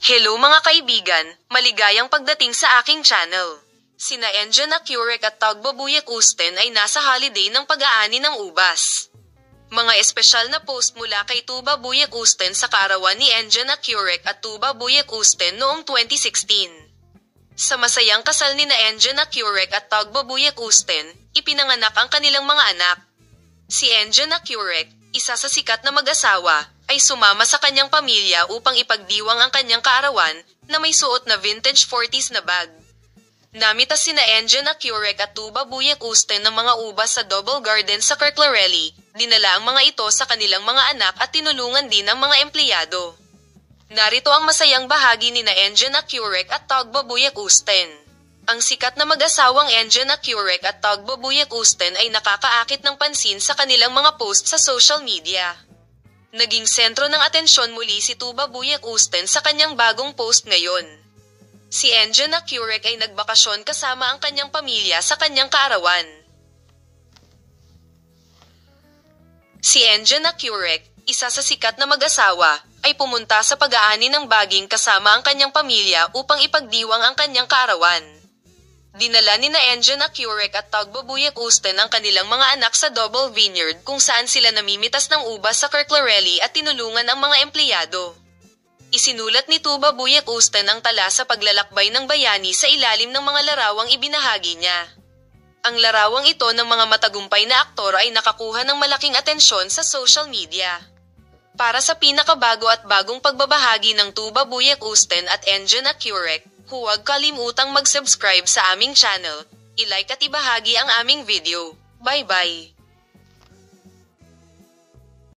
Hello mga kaibigan, maligayang pagdating sa aking channel. Sina Engine Accurek at Tagbabuyek Usten ay nasa holiday ng pag-aani ng ubas. Mga espesyal na post mula kay Tuba Buyek Usten sa karawan ni Engine Accurek at Tuba Buyek Usten noong 2016. Sa masayang kasal ni na Engine Accurek at Tagbabuyek Usten, ipinanganak ang kanilang mga anak. Si Engine Accurek, isa sa sikat na mag-asawa, ay sumama sa kanyang pamilya upang ipagdiwang ang kanyang kaarawan na may suot na vintage 40s na bag. Namitas sina Engine Accurek at Tuba Buyek Usten ng mga ubas sa Double Garden sa Kirklarelli, dinala ang mga ito sa kanilang mga anak at tinulungan din ang mga empleyado. Narito ang masayang bahagi ni na Engine Accurek at Tugba Buyek Usten. Ang sikat na mag-asawang Engine Accurek at Tugba Buyek Usten ay nakakaakit ng pansin sa kanilang mga post sa social media. Naging sentro ng atensyon muli si Tuba Buyek Usten sa kanyang bagong post ngayon. Si Engine Accurek ay nagbakasyon kasama ang kanyang pamilya sa kanyang kaarawan. Si Engine Accurek, isa sa sikat na mag-asawa, ay pumunta sa pag-aani ng baging kasama ang kanyang pamilya upang ipagdiwang ang kanyang kaarawan. Dinala ni na Engine Accurek at Tagbabuyek Usten ang kanilang mga anak sa Double Vineyard kung saan sila namimitas ng ubas sa Kirklarelli at tinulungan ang mga empleyado. Isinulat ni Tuba Buyek Usten ang tala sa paglalakbay ng bayani sa ilalim ng mga larawang ibinahagi niya. Ang larawang ito ng mga matagumpay na aktor ay nakakuha ng malaking atensyon sa social media. Para sa pinakabago at bagong pagbabahagi ng Tuba Buyek Usten at Engine Accurek, huwag kalimutang mag-subscribe sa aming channel, i-like at ibahagi ang aming video. Bye-bye!